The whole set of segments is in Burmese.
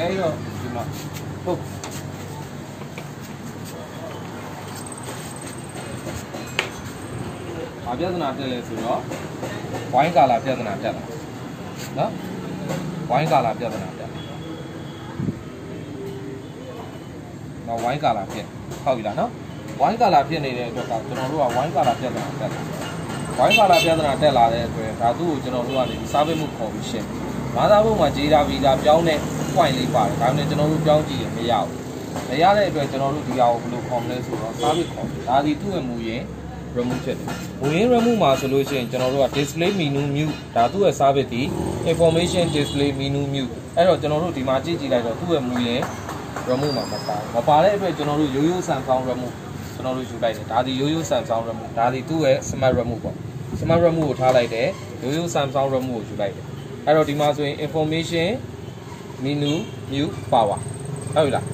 ကဲတော့ဒီမှာဟုတ်အပြဿနာတက်လဲဆိုတော့ဝိုင်းကာလာပြဿနာတက်လာနော်ဝိုင်းကာလာပြဿနာတက်လာတော့ဝိုင်းကာလာဖြစ်ဟုတ်ပြီလားနော်ဝိုင်းကာလာဖြစ်နေတဲ့အတွက်ကကျွန်တော်တို့ကဝိုင်းကာလာပြဿနာတက်လာဝိုင်းကာလာပြဿနာတက်လာတဲ့အတွက်ဒါသူ့ကိုကျွန်တော်တို့ကနေစားပေးမှုခေါ်ပြီးရှင်း ဘာသာဘုံမှာဂျေဒါဗီလာပြောင်းတဲ့ point လေးပါတယ်ဒါပေမဲ့ကျွန်တော်တို့ပြောင်းကြည့်ရင်မရဘူးမရတဲ့အတွက်ကျွန်တော်တို့ဒီဟာကိုဘယ်လိုခေါ်မလဲဆိုတော့ service ခေါ်တယ်ဒါဒီသူ့ရဲ့မူရင်း remove ဖြစ်တယ်မူရင်း remove မှာဆိုလို့ရှိရင်ကျွန်တော်တို့က display menu mute ဒါသူ့ရဲ့ service ဒီ information display menu mute အဲ့တော့ကျွန်တော်တို့ဒီမှာကြည့်ကြည့်လိုက်တော့သူ့ရဲ့မူရင်း remove မှာမပါဘူးမပါတဲ့အတွက်ကျွန်တော်တို့ရိုးရိုးဆန်ဆောင် remove ကျွန်တော်တို့ယူလိုက်တယ်ဒါဒီရိုးရိုးဆန်ဆောင် remove ဒါဒီသူ့ရဲ့ smart remove ပေါ့ smart remove ကိုထားလိုက်တယ်ရိုးရိုးဆန်ဆောင် remove ကိုယူလိုက်တယ် အဲ့တော့ဒီမှာဆိုရင် information menu mute power ဟုတ်ပြီလား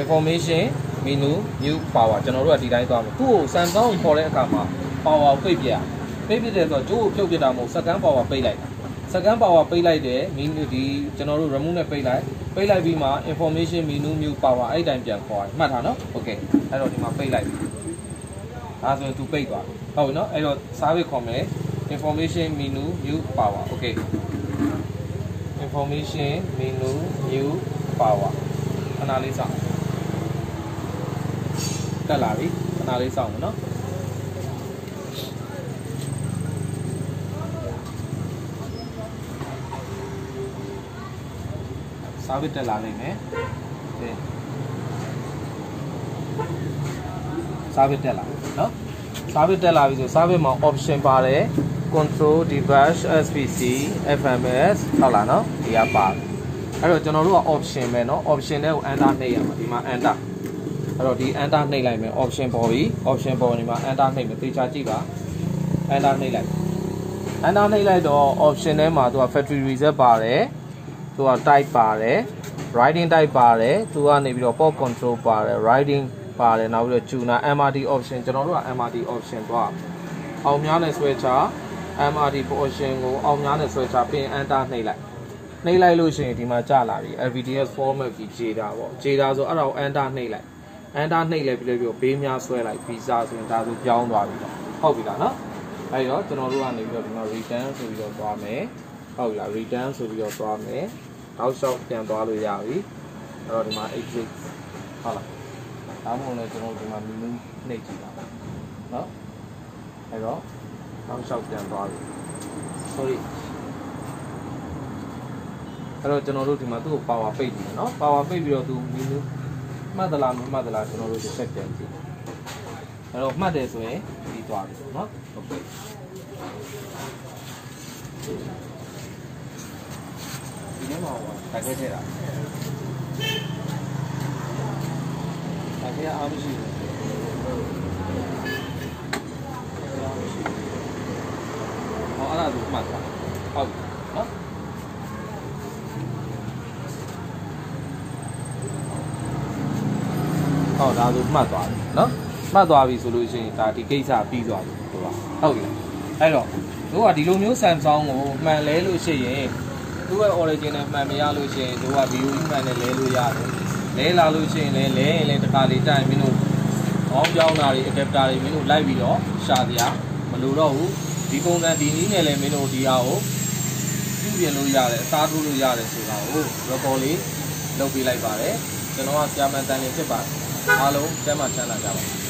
information menu mute power ကျွန်တော်တို့ကဒီတိုင်းသွားမယ်သူ့ကို Samsung ကိုခေါ်တဲ့အခါမှာ power ပိတ်ပြရပိတ်ပြတယ်ဆိုတော့ကျိုးကိုဖြုတ်ပြတာမဟုတ် second power ပိတ်လိုက်တာ second power ပိတ်လိုက်တယ် menu ဒီကျွန်တော်တို့ remove နဲ့ပိတ်လိုက်ပိတ်လိုက်ပြီးမှ information menu mute power အဲ့တိုင်းပြန်ခေါ်ရတယ်မှတ်ထားနော် okay အဲ့တော့ဒီမှာပိတ်လိုက်ပြီဒါဆိုရင်သူပိတ်သွားပြီဟုတ်ပြီနော်အဲ့တော့ service ခေါ်မယ် information menu mute power okay information menu new power ခဏလေးစောင့်တက်လာပြီခဏလေးစောင့်မယ်နော်စာဗစ်တက်လာလိမ့်မယ်ကဲစာဗစ်တက်လာနော်စာဗစ်တက်လာပြီဆိုစာဗစ်မှာ option ပါတယ် console device svc fms ဟုတ်လားနော်ဒီကပါအဲ့တော့ကျွန်တော်တို့က option ပဲနော် option တဲ့ကို enter နှိပ်ရမှာဒီမှာ enter အဲ့တော့ဒီ enter နှိပ်လိုက်မယ် option ပေါ်ပြီ option ပေါ်နေမှာ enter နှိပ်မယ်သေချာကြည့်ပါ enter နှိပ်လိုက် enter နှိပ်လိုက်တော့ option ထဲမှာသူက factory reset ပါတယ်သူက type ပါတယ် riding type ပါတယ်သူကနေပြီးတော့ pop control ပါတယ် riding ပါတယ်နောက်ပြီးတော့ tuner MRD option ကျွန်တော်တို့က MRD option သွားအောင်များနဲ့ဆွဲချ MRD option ကိုအောင်များနဲ့ဆွဲချပြီးရင် enter နှိပ်လိုက်နှိပ်လိုက်လို့ရှိရင်ဒီမှာကြာလာပြီ LVDS format ကြီးခြေတာပေါ့ခြေတာဆိုအဲ့ဒါကို enter နှိပ်လိုက် enter နှိပ်လိုက်ပြီးလို့ပြီးဘေးများဆွဲလိုက် visa ဆိုရင်ဒါဆိုပြောင်းသွားပြီပေါ့ဟုတ်ပြီလားနော်အဲ့တော့ကျွန်တော်တို့ကနေပြီးတော့ဒီမှာ return ဆိုပြီးတော့သွားမယ်ဟုတ်ပြီလား return ဆိုပြီးတော့သွားမယ်တောက်လျှောက်ပြန်သွားလို့ရပြီအဲ့တော့ဒီမှာ exit ဟုတ်လားဒါမှမဟုတ်လည်းကျွန်တော်ဒီမှာ menu နှိပ်ကြည့်ပါမယ်နော်အဲ့တော့ တောက်လျှောက်ပြန်သွားပြီ sorry အဲ့တော့ကျွန်တော်တို့ဒီမှာသူ့ကို power ပိတ်ကြည့်မယ်နော် power ပိတ်ပြီးတော့သူ menu မှတ်သလားမမှတ်သလားကျွန်တော်တို့တစ်ချက်ပြန်ကြည့်အဲ့တော့မှတ်တယ်ဆိုရင်ပြီးသွားပြီเนาะဟုတ်ကဲ့ဒီနေ့မှာဟိုတိုက်ခဲ့ခဲ့တာတိုက်ခဲ့အားမရှိဘူး မှတ်သွားဟုတ်နော်ဟုတ်ဒါဆိုမှတ်သွားပြီနော်မှတ်သွားပြီဆိုလို့ရှိရင်ဒါဒီကိစ္စပြီးသွားပြီတို့ပါဟုတ်ပြီအဲ့တော့တို့ကဒီလိုမျိုး Samsung ကိုမှန်လဲလို့ရှိရင်သူ့ရဲ့ original မှန်မရလို့ရှိရင်တို့က VOE မှန်နဲ့လဲလို့ရတယ်လဲလာလို့ရှိရင်လဲလဲရင်လဲတစ်ခါလေးတိုင်မင်းတို့အောင်းကြောင်းတာတွေ adapter တွေမင်းတို့လိုက်ပြီးတော့ရှာစရာမလိုတော့ဘူး ဒီပုံစံဒီနည်းနဲ့လဲမင်းတို့ဒီဟာကိုပြုပြင်လို့ရတယ်အစားထိုးလို့ရတယ်ဆိုတာကို record လေးလုပ်ပေးလိုက်ပါတယ်ကျွန်တော်ကကြာမှန်တန်နေဖြစ်ပါတယ်အားလုံးကျမ်းမာချမ်းသာကြပါ